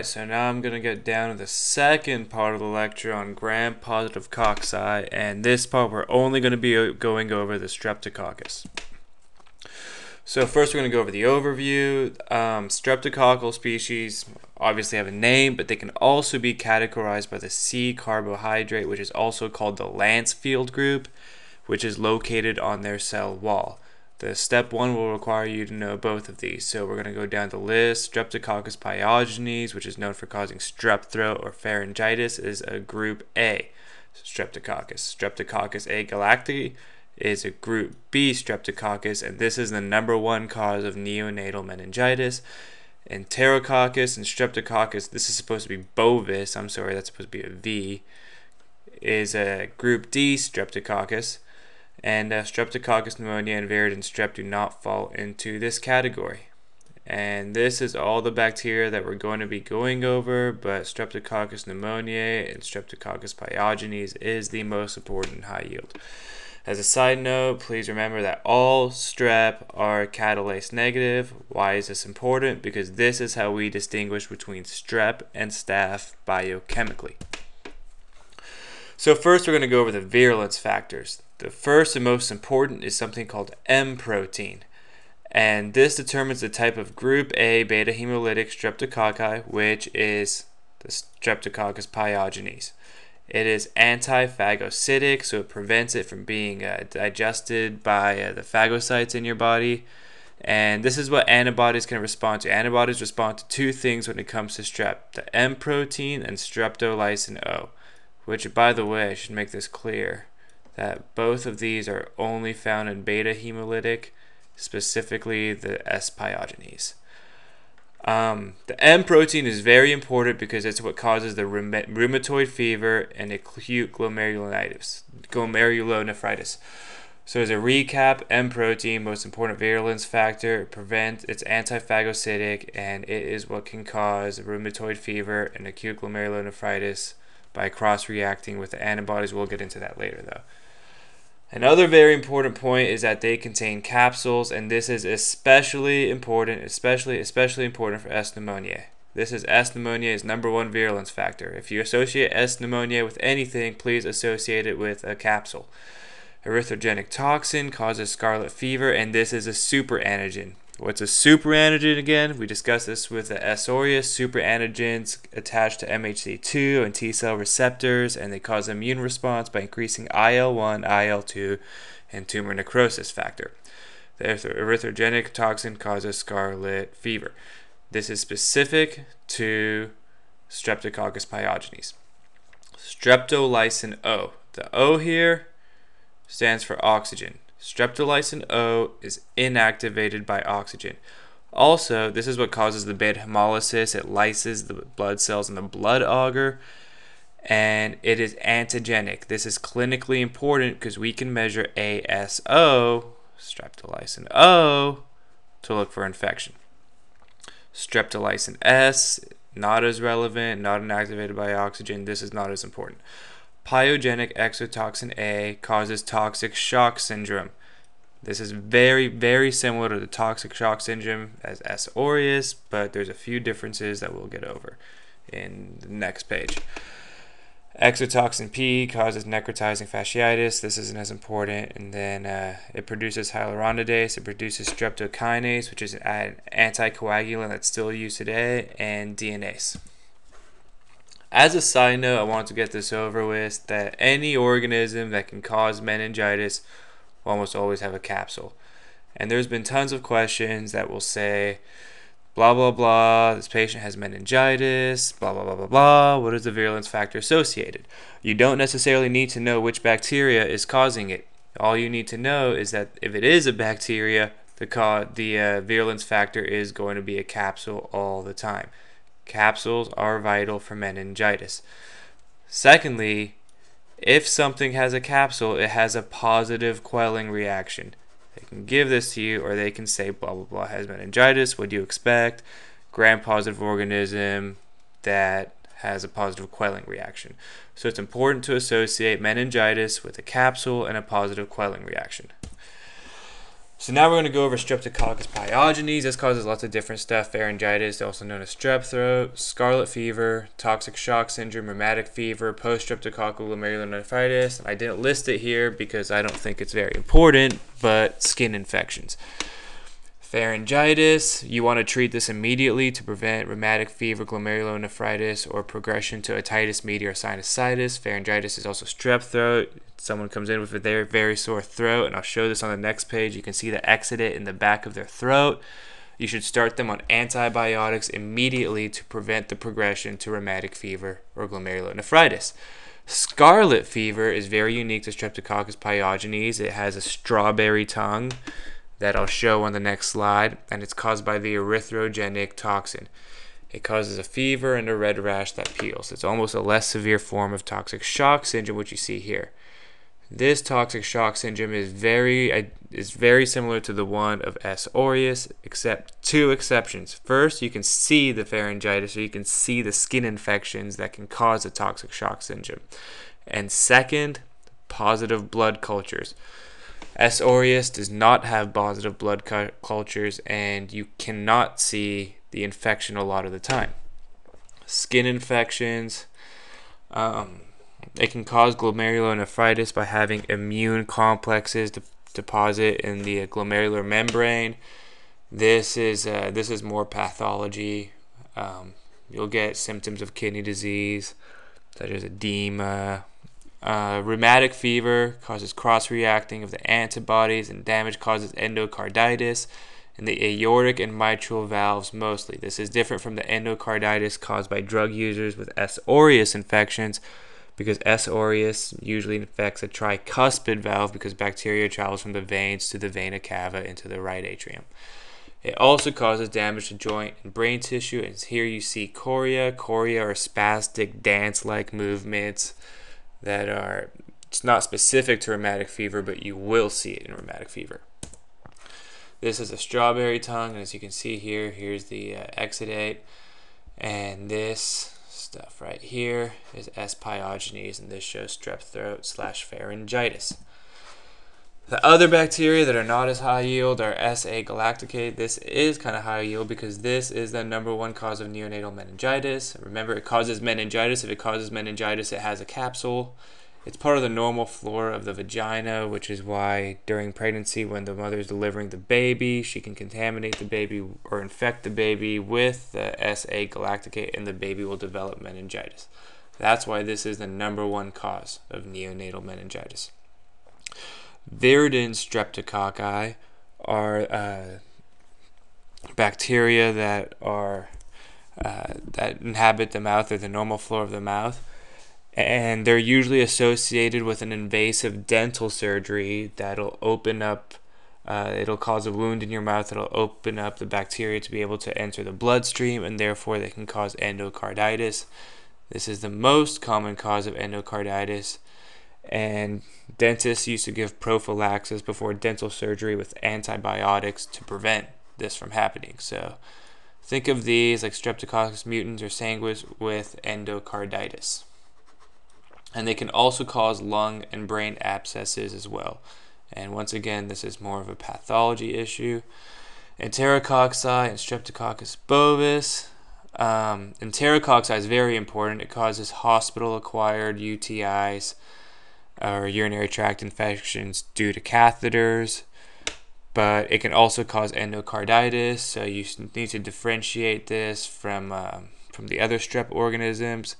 Alright, so now I'm going to get down to the second part of the lecture on gram-positive cocci, and this part we're only going to be going over the streptococcus. So first we're going to go over the overview. Um, streptococcal species obviously have a name, but they can also be categorized by the C carbohydrate, which is also called the Lancefield group, which is located on their cell wall. The step one will require you to know both of these. So we're going to go down the list. Streptococcus pyogenes, which is known for causing strep throat or pharyngitis, is a group A streptococcus. Streptococcus A agalacticae is a group B streptococcus, and this is the number one cause of neonatal meningitis. Enterococcus and streptococcus, this is supposed to be bovis, I'm sorry, that's supposed to be a V, is a group D streptococcus and uh, Streptococcus pneumoniae and viridans strep do not fall into this category. And this is all the bacteria that we're going to be going over, but Streptococcus pneumoniae and Streptococcus pyogenes is the most important high yield. As a side note, please remember that all strep are catalase negative. Why is this important? Because this is how we distinguish between strep and staph biochemically. So first we're going to go over the virulence factors. The first and most important is something called M protein. And this determines the type of group A beta hemolytic streptococci, which is the Streptococcus pyogenes. It is anti-phagocytic, so it prevents it from being uh, digested by uh, the phagocytes in your body. And this is what antibodies can respond to. Antibodies respond to two things when it comes to strep the M protein and streptolysin O, which, by the way, I should make this clear that both of these are only found in beta hemolytic, specifically the S pyogenes. Um, the M protein is very important because it's what causes the rheumatoid fever and acute glomerulonephritis. glomerulonephritis. So as a recap, M protein, most important virulence factor, prevent it's anti-phagocytic and it is what can cause rheumatoid fever and acute glomerulonephritis by cross-reacting with the antibodies. We'll get into that later though. Another very important point is that they contain capsules, and this is especially important, especially especially important for S. pneumoniae. This is S. pneumoniae's number one virulence factor. If you associate S. pneumoniae with anything, please associate it with a capsule. Erythrogenic toxin causes scarlet fever, and this is a super antigen. What's a super antigen again? We discussed this with the S. aureus. Super antigens attach to MHC2 and T cell receptors, and they cause immune response by increasing IL 1, IL 2, and tumor necrosis factor. The erythrogenic toxin causes scarlet fever. This is specific to Streptococcus pyogenes. Streptolysin O. The O here stands for oxygen. Streptolysin O is inactivated by oxygen. Also, this is what causes the beta hemolysis. It lyses the blood cells in the blood agar and it is antigenic. This is clinically important because we can measure ASO, streptolysin O, to look for infection. Streptolysin S, not as relevant, not inactivated by oxygen. This is not as important. Pyogenic exotoxin A causes toxic shock syndrome. This is very, very similar to the toxic shock syndrome as S. aureus, but there's a few differences that we'll get over in the next page. Exotoxin B causes necrotizing fasciitis. This isn't as important. And then uh, it produces hyaluronidase. It produces streptokinase, which is an anticoagulant that's still used today, and DNase. As a side note, I want to get this over with that any organism that can cause meningitis will almost always have a capsule. And there's been tons of questions that will say, blah, blah, blah, this patient has meningitis, blah, blah, blah, blah, blah. What is the virulence factor associated? You don't necessarily need to know which bacteria is causing it. All you need to know is that if it is a bacteria, the, the uh, virulence factor is going to be a capsule all the time. Capsules are vital for meningitis. Secondly, if something has a capsule, it has a positive quellung reaction. They can give this to you, or they can say, blah, blah, blah, has meningitis. What do you expect? Gram positive organism that has a positive quellung reaction. So it's important to associate meningitis with a capsule and a positive quellung reaction. So now we're going to go over Streptococcus pyogenes. This causes lots of different stuff. Pharyngitis, also known as strep throat, scarlet fever, toxic shock syndrome, rheumatic fever, post-streptococcal glomerulonephritis. I didn't list it here because I don't think it's very important, but skin infections. Pharyngitis, you want to treat this immediately to prevent rheumatic fever, glomerulonephritis, or progression to otitis media or sinusitis. Pharyngitis is also strep throat. Someone comes in with a very, very sore throat, and I'll show this on the next page. You can see the exudate in the back of their throat. You should start them on antibiotics immediately to prevent the progression to rheumatic fever or glomerulonephritis. Scarlet fever is very unique to Streptococcus pyogenes. It has a strawberry tongue that I'll show on the next slide, and it's caused by the erythrogenic toxin. It causes a fever and a red rash that peels. It's almost a less severe form of toxic shock syndrome, which you see here. This toxic shock syndrome is very uh, is very similar to the one of S. aureus, except two exceptions. First, you can see the pharyngitis, or you can see the skin infections that can cause a toxic shock syndrome. And second, positive blood cultures. S. aureus does not have positive blood cu- cultures, and you cannot see the infection a lot of the time. Skin infections. Um, it can cause glomerulonephritis by having immune complexes de- deposit in the glomerular membrane. This is uh, this is more pathology. Um, you'll get symptoms of kidney disease, such as edema, uh, rheumatic fever causes cross reacting of the antibodies, and damage causes endocarditis in the aortic and mitral valves mostly. This is different from the endocarditis caused by drug users with S. aureus infections because S. aureus usually infects a tricuspid valve because bacteria travels from the veins to the vena cava into the right atrium. It also causes damage to joint and brain tissue, and here you see chorea. Chorea are spastic dance like movements that are it's not specific to rheumatic fever, but you will see it in rheumatic fever. This is a strawberry tongue, and as you can see here, here's the uh, exudate, and this stuff right here is S. pyogenes, and this shows strep throat slash pharyngitis. The other bacteria that are not as high yield are S. A. galacticate. This is kind of high yield because this is the number one cause of neonatal meningitis. Remember, it causes meningitis. If it causes meningitis, it has a capsule. It's part of the normal flora of the vagina, which is why during pregnancy, when the mother is delivering the baby, she can contaminate the baby or infect the baby with the SA galacticate, and the baby will develop meningitis. That's why this is the number one cause of neonatal meningitis. Viridans streptococci are uh, bacteria that are uh, that inhabit the mouth or the normal flora of the mouth, and they're usually associated with an invasive dental surgery that'll open up. Uh, it'll cause a wound in your mouth. It'll open up the bacteria to be able to enter the bloodstream, and therefore they can cause endocarditis. This is the most common cause of endocarditis and dentists used to give prophylaxis before dental surgery with antibiotics to prevent this from happening. So think of these like Streptococcus mutans or sanguis with endocarditis. And they can also cause lung and brain abscesses as well. And once again, this is more of a pathology issue. Enterococci and Streptococcus bovis. Um, enterococci is very important. It causes hospital acquired UTIs or urinary tract infections due to catheters, but it can also cause endocarditis. So you need to differentiate this from uh, from the other strep organisms.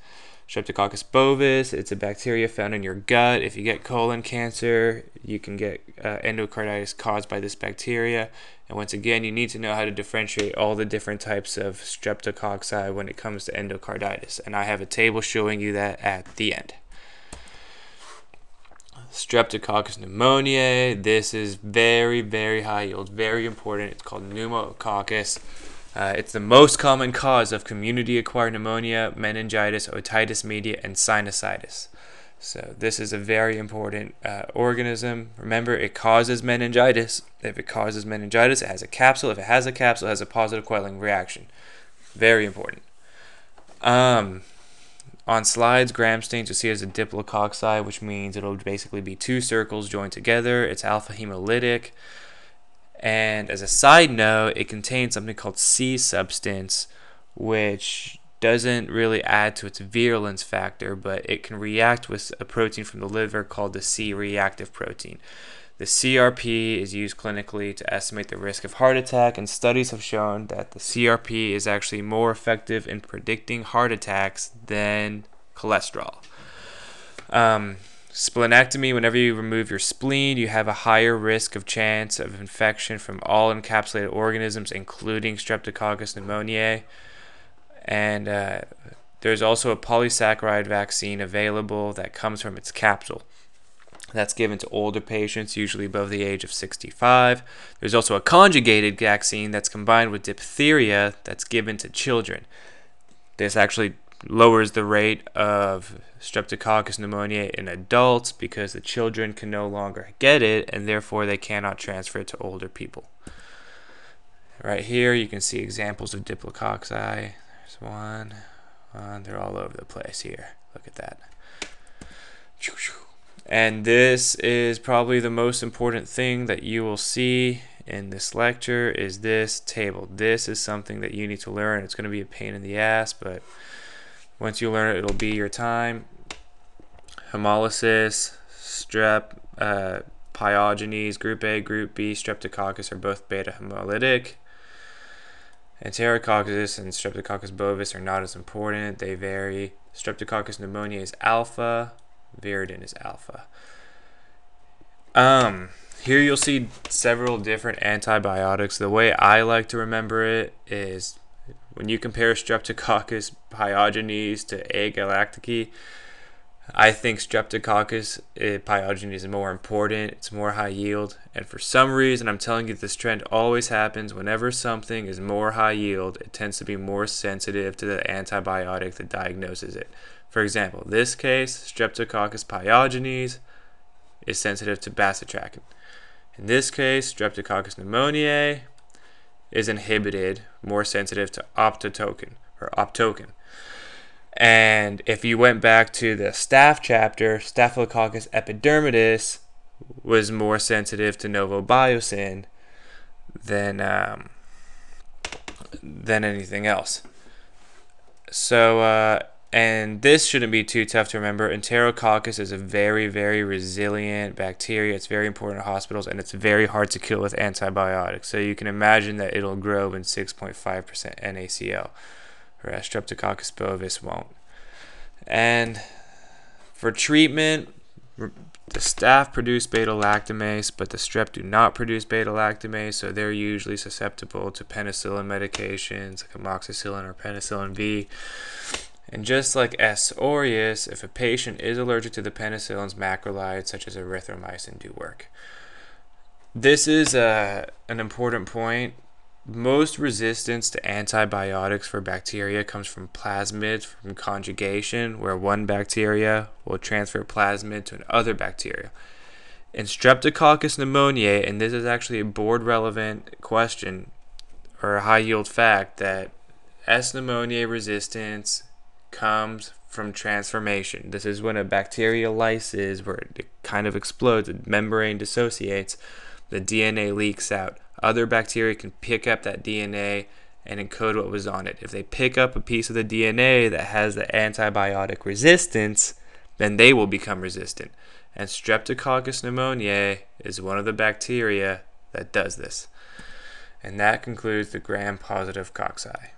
Streptococcus bovis, it's a bacteria found in your gut. If you get colon cancer, you can get uh, endocarditis caused by this bacteria. And once again, you need to know how to differentiate all the different types of streptococci when it comes to endocarditis. And I have a table showing you that at the end. Streptococcus pneumoniae. This is very, very high yield, very important. It's called pneumococcus. Uh, it's the most common cause of community acquired pneumonia, meningitis, otitis media, and sinusitis. So, this is a very important uh, organism. Remember, it causes meningitis. If it causes meningitis, it has a capsule. If it has a capsule, it has a positive quellung reaction. Very important. Um, on slides, gram stains see as a diplococci, which means it'll basically be two circles joined together. It's alpha hemolytic. And as a side note, it contains something called C substance, which doesn't really add to its virulence factor, but it can react with a protein from the liver called the C reactive protein. The CRP is used clinically to estimate the risk of heart attack, and studies have shown that the CRP is actually more effective in predicting heart attacks than cholesterol. Um, splenectomy, whenever you remove your spleen, you have a higher risk of chance of infection from all encapsulated organisms, including Streptococcus pneumoniae. And uh, there's also a polysaccharide vaccine available that comes from its capsule. That's given to older patients, usually above the age of 65. There's also a conjugated vaccine that's combined with diphtheria that's given to children. This actually lowers the rate of streptococcus pneumoniae in adults because the children can no longer get it and therefore they cannot transfer it to older people. Right here you can see examples of diplococci. There's one, one. They're all over the place here. Look at that. And this is probably the most important thing that you will see in this lecture is this table. This is something that you need to learn. It's going to be a pain in the ass, but once you learn it, it'll be your time. Hemolysis, strep, uh, pyogenes, group A, group B, streptococcus are both beta hemolytic. Enterococcus and Streptococcus bovis are not as important. They vary. Streptococcus pneumoniae is alpha. Viridans is alpha. Um, here you'll see several different antibiotics. The way I like to remember it is when you compare Streptococcus pyogenes to A. galacticae, I think Streptococcus eh, pyogenes is more important. It's more high yield. And for some reason, I'm telling you, this trend always happens. Whenever something is more high yield, it tends to be more sensitive to the antibiotic that diagnoses it. For example, this case, Streptococcus pyogenes is sensitive to bacitracin. In this case, Streptococcus pneumoniae is inhibited, more sensitive to optotoken or optochin. And if you went back to the staph chapter, Staphylococcus epidermidis was more sensitive to novobiocin than um, than anything else. So, uh, and this shouldn't be too tough to remember. Enterococcus is a very, very resilient bacteria. It's very important in hospitals, and it's very hard to kill with antibiotics. So you can imagine that it'll grow in 6.5% NaCl, whereas Streptococcus bovis won't. And for treatment, the staph produce beta lactamase, but the strep do not produce beta lactamase, so they're usually susceptible to penicillin medications like amoxicillin or penicillin V. And just like S. aureus, if a patient is allergic to the penicillins, macrolides such as erythromycin do work. This is a, uh, an important point. Most resistance to antibiotics for bacteria comes from plasmids from conjugation, where one bacteria will transfer plasmid to another bacteria. In Streptococcus pneumoniae, and this is actually a board relevant question or a high yield fact, that S. pneumoniae resistance comes from transformation. This is when a bacteria lyses, where it kind of explodes, the membrane dissociates, the DNA leaks out. Other bacteria can pick up that DNA and encode what was on it. If they pick up a piece of the DNA that has the antibiotic resistance, then they will become resistant. And Streptococcus pneumoniae is one of the bacteria that does this. And that concludes the gram positive cocci.